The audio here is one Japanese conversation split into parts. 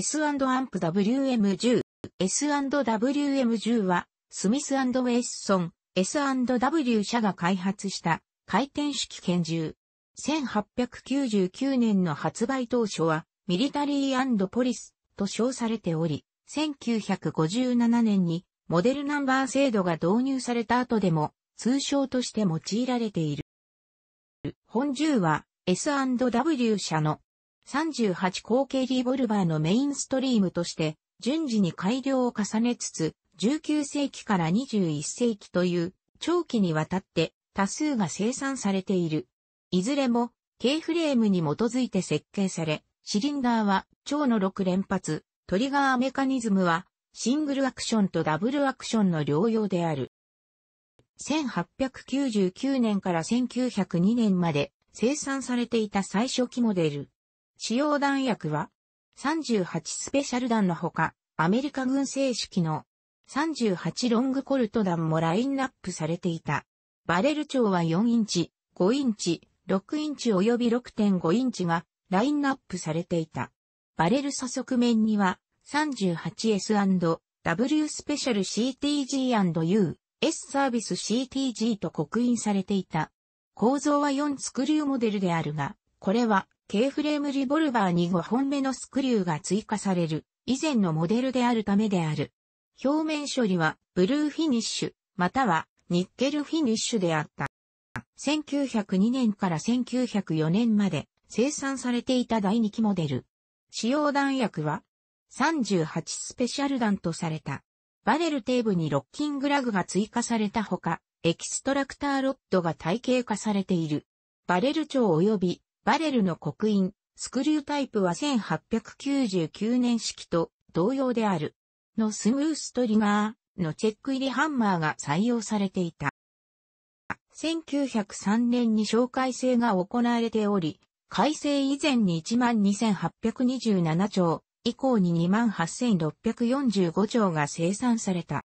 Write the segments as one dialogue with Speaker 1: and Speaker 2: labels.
Speaker 1: S&AMP WM10 S&WM10 はスミスウェッソン S&W 社が開発した回転式拳銃。1899年の発売当初はミリタリーポリスと称されており、1957年にモデルナンバー制度が導入された後でも通称として用いられている。本銃は S&W 社の38口径リボルバーのメインストリームとして順次に改良を重ねつつ19世紀から21世紀という長期にわたって多数が生産されている。いずれも軽フレームに基づいて設計され、シリンダーは超の6連発、トリガーメカニズムはシングルアクションとダブルアクションの両用である。1899年から1902年まで生産されていた最初期モデル。使用弾薬は38スペシャル弾のほか、アメリカ軍正式の38ロングコルト弾もラインナップされていた。バレル長は4インチ、5インチ、6インチ及び6.5インチがラインナップされていた。バレル差側面には 38S&W スペシャル CTG&U S サービス CTG と刻印されていた。構造は4スクリューモデルであるが、これは K フレームリボルバーに5本目のスクリューが追加される以前のモデルであるためである。表面処理はブルーフィニッシュ、またはニッケルフィニッシュであった。1902年から1904年まで生産されていた第2期モデル。使用弾薬は38スペシャル弾とされた。バレル底部にロッキングラグが追加されたほか、エキストラクターロッドが大径化されている。バレル長及びバレルの刻印、スクリュータイプは1899年式と同様である。のスムーストリガーのチェック入りハンマーが採用されていた。1903年に小改正が行われており、改正以前に12,827兆、以降に28,645兆が生産された。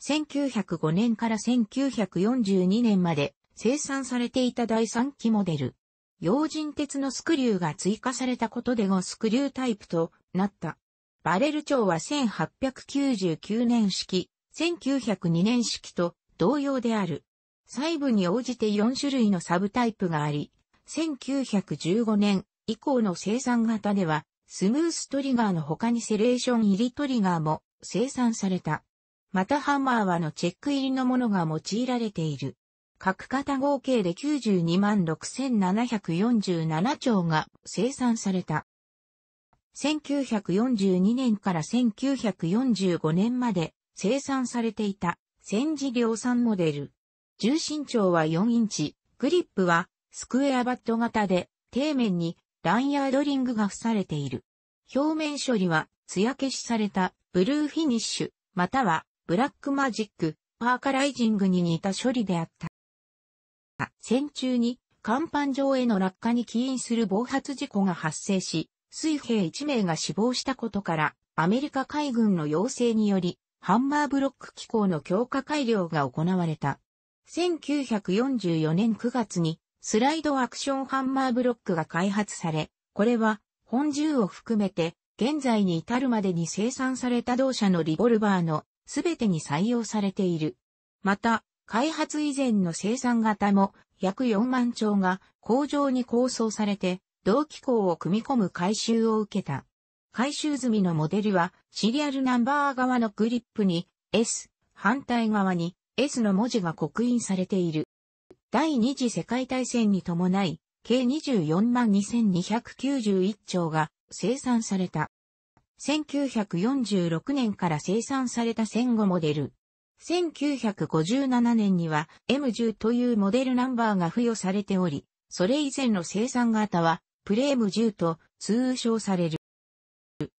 Speaker 1: 1905年から1942年まで生産されていた第3期モデル。用心鉄のスクリューが追加されたことで5スクリュータイプとなった。バレル長は1899年式、1902年式と同様である。細部に応じて4種類のサブタイプがあり、1915年以降の生産型ではスムーストリガーの他にセレーション入りトリガーも生産された。またハンマーはのチェック入りのものが用いられている。各型合計で926,747丁が生産された。1942年から1945年まで生産されていた戦時量産モデル。銃身長は4インチ、グリップはスクエアバット型で底面にランヤードリングが付されている。表面処理は、艶消しされたブルーフィニッシュ、またはブラックマジック、パーカライジングに似た処理であった。戦中に甲板上への落下に起因する暴発事故が発生し、水兵1名が死亡したことから、アメリカ海軍の要請により、ハンマーブロック機構の強化改良が行われた。1944年9月にスライドアクションハンマーブロックが開発され、これは本銃を含めて現在に至るまでに生産された同社のリボルバーのすべてに採用されている。また、開発以前の生産型も約4万丁が工場に構想されて同機構を組み込む回収を受けた。回収済みのモデルはシリアルナンバー側のグリップに S、反対側に S の文字が刻印されている。第二次世界大戦に伴い、計24万2291丁が生産された。1946年から生産された戦後モデル。1957年には M10 というモデルナンバーが付与されており、それ以前の生産型はプレーム10と通称される。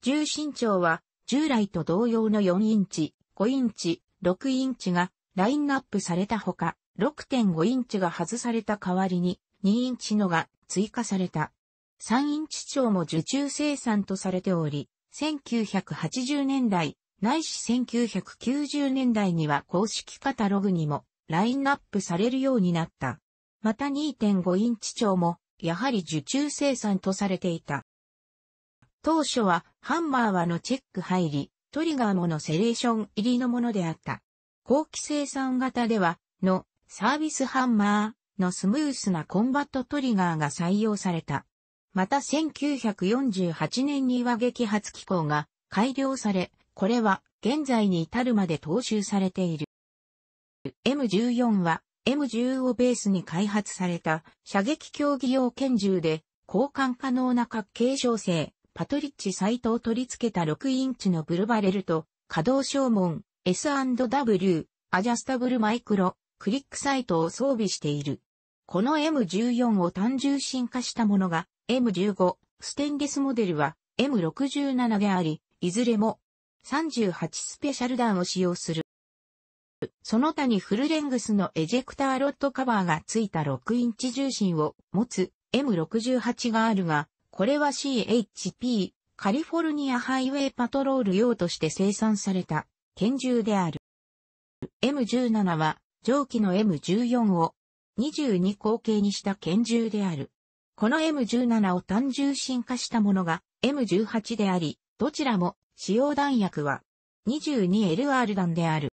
Speaker 1: 重身長は従来と同様の4インチ、5インチ、6インチがラインナップされたほか、6.5インチが外された代わりに2インチのが追加された。3インチ超も受注生産とされており、1980年代、ないし1990年代には公式カタログにもラインナップされるようになった。また2.5インチ超もやはり受注生産とされていた。当初はハンマーはのチェック入り、トリガーものセレーション入りのものであった。後期生産型では、のサービスハンマーのスムースなコンバットトリガーが採用された。また1948年には撃発機構が改良され、これは現在に至るまで踏襲されている。M14 は M10 をベースに開発された射撃競技用拳銃で交換可能な角形小生、パトリッチサイトを取り付けた6インチのブルバレルと可動消門 S&W アジャスタブルマイクロクリックサイトを装備している。この M14 を単純進化したものが M15 ステンレスモデルは M67 であり、いずれも38スペシャル弾を使用する。その他にフルレングスのエジェクターロッドカバーが付いた6インチ重心を持つ M68 があるが、これは CHP カリフォルニアハイウェイパトロール用として生産された拳銃である。M17 は上記の M14 を22口径にした拳銃である。この M17 を単純進化したものが M18 であり、どちらも使用弾薬は 22LR 弾である。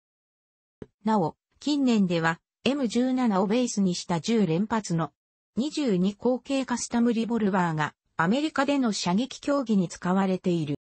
Speaker 1: なお、近年では M17 をベースにした10連発の22口径カスタムリボルバーがアメリカでの射撃競技に使われている。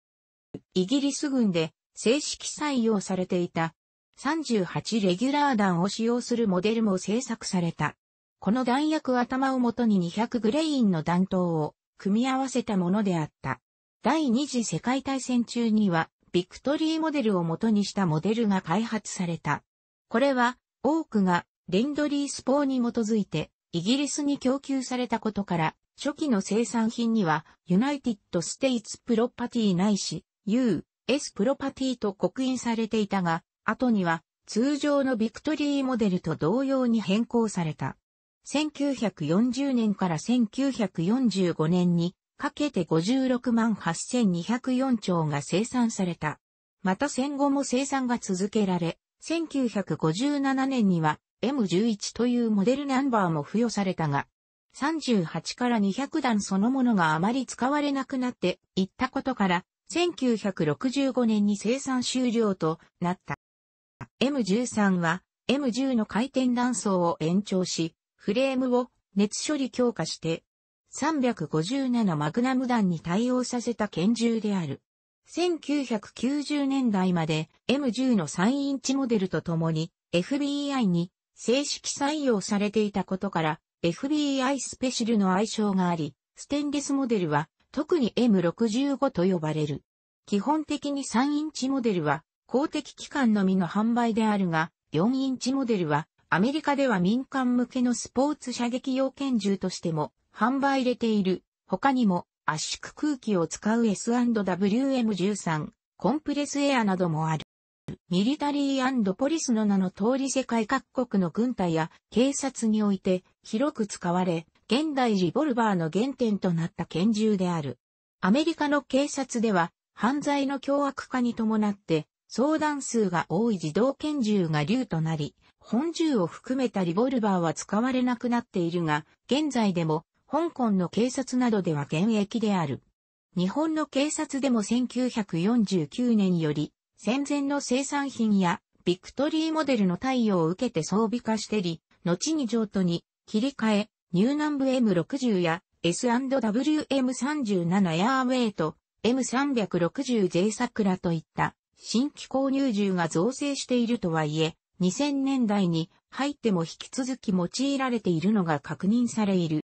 Speaker 1: イギリス軍で正式採用されていた38レギュラー弾を使用するモデルも製作された。この弾薬頭をもとに200グレインの弾頭を組み合わせたものであった。第二次世界大戦中には、ビクトリーモデルを元にしたモデルが開発された。これは、多くがレンドリース法に基づいて、イギリスに供給されたことから、初期の生産品には、 United States Property ないし、U.S. プロパティと刻印されていたが、後には、通常のビクトリーモデルと同様に変更された。1940年から1945年にかけて56万8204丁が生産された。また戦後も生産が続けられ、1957年には M11 というモデルナンバーも付与されたが、38から200弾そのものがあまり使われなくなっていったことから、1965年に生産終了となった。M13 は M10 の回転弾層を延長し、フレームを熱処理強化して357マグナム弾に対応させた拳銃である。1990年代まで M10 の3インチモデルとともに FBI に正式採用されていたことから FBI スペシルの愛称があり、ステンレスモデルは特に M65 と呼ばれる。基本的に3インチモデルは公的機関のみの販売であるが、4インチモデルはアメリカでは民間向けのスポーツ射撃用拳銃としても販売入れている。他にも圧縮空気を使う S&WM13、コンプレスエアなどもある。ミリタリーポリスの名の通り世界各国の軍隊や警察において広く使われ、現代リボルバーの原点となった拳銃である。アメリカの警察では犯罪の凶悪化に伴って相談数が多い自動拳銃が流となり、本銃を含めたリボルバーは使われなくなっているが、現在でも香港の警察などでは現役である。日本の警察でも1949年より戦前の生産品やビクトリーモデルの対応を受けて装備化してり、後に譲渡に切り替え、ニューナンブ M60 や S&WM37 エアーウェイト、M360J 桜といった新規購入銃が造成しているとはいえ、2000年代に入っても引き続き用いられているのが確認される。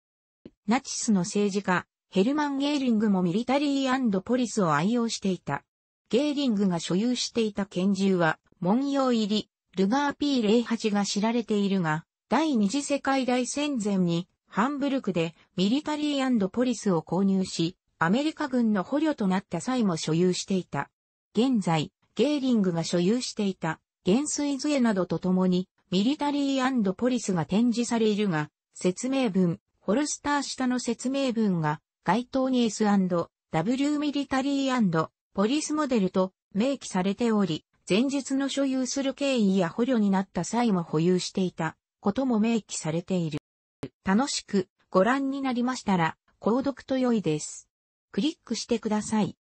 Speaker 1: ナチスの政治家、ヘルマン・ゲーリングもミリタリーポリスを愛用していた。ゲーリングが所有していた拳銃は、文様入り、ルガー P08 が知られているが、第二次世界大戦前に、ハンブルクでミリタリーポリスを購入し、アメリカ軍の捕虜となった際も所有していた。現在、ゲーリングが所有していた元帥杖などとともに、ミリタリーポリスが展示されるが、説明文、ホルスター下の説明文が該当に S&W ミリタリーポリスモデルと明記されており、前述の所有する経緯や捕虜になった際も保有していたことも明記されている。楽しくご覧になりましたら、購読と良いです。クリックしてください。